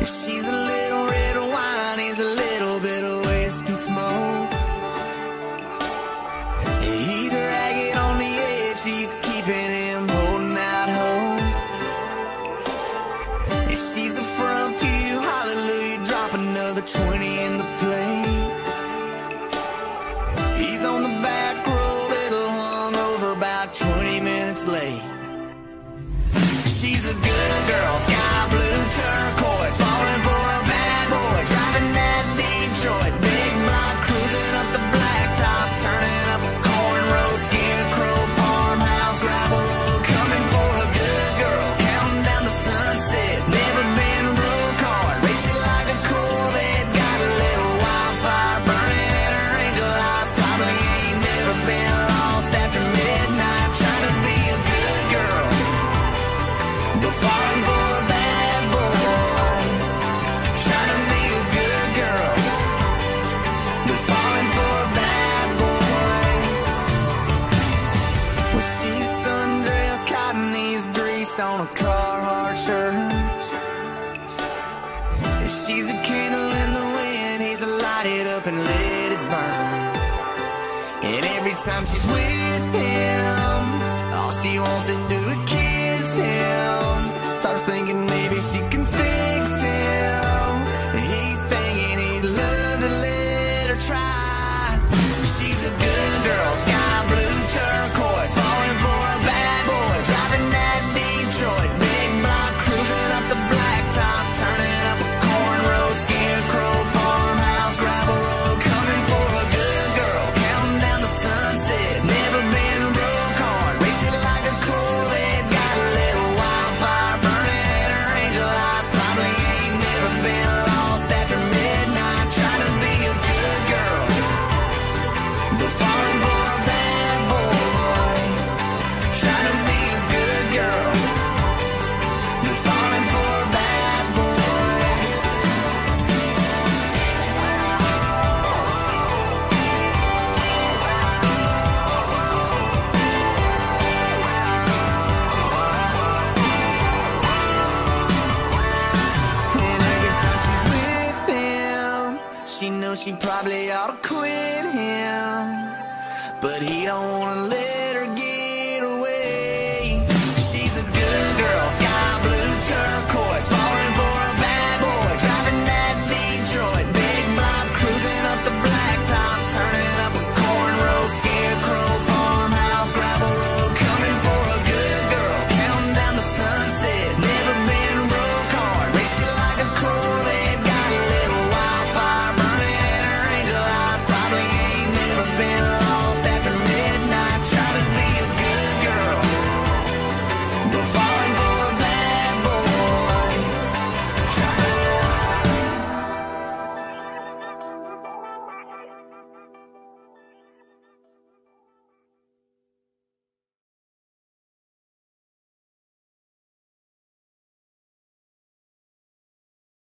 She's a little red wine, he's a little bit of whiskey smoke. He's ragged on the edge, she's keeping him holding out hope. She's a front pew, hallelujah, drop another 20. on a Carhartt shirt. She's a candle in the wind. He's a light it up and let it burn. And every time she's with him, all she wants to do is kiss. she probably ought to quit.